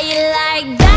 You like that?